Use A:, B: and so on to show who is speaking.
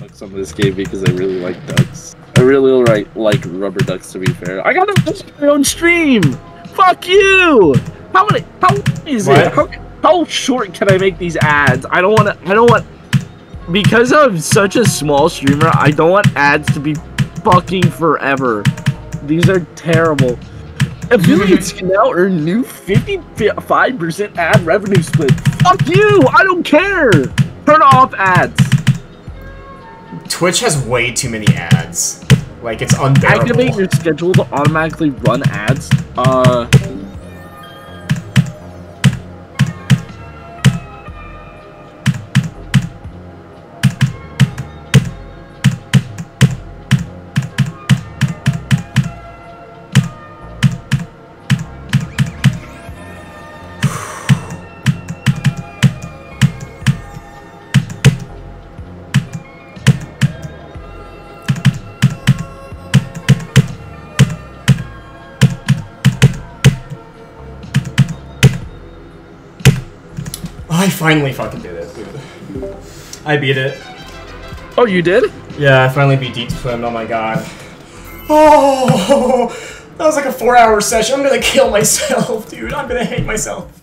A: ducks on this game because I really like ducks. I really like like rubber ducks. To be fair, I gotta post my own stream. Fuck you. How many? How is
B: What?
A: it? How, how short can I make these ads? I don't want to. I don't want. Because I'm such a small streamer, I don't want ads to be fucking forever. These are terrible. Affiliates can now earn new 55% ad revenue split. Fuck you! I don't care! Turn off ads.
B: Twitch has way too many ads. Like it's unbearable.
A: Activate your schedule to automatically run ads. Uh.
B: I finally fucking did it, dude. I beat it.
A: Oh, you did?
B: Yeah, I finally beat Deep Swim. Oh my god. Oh, that was like a four-hour session. I'm gonna kill myself, dude. I'm gonna hate myself.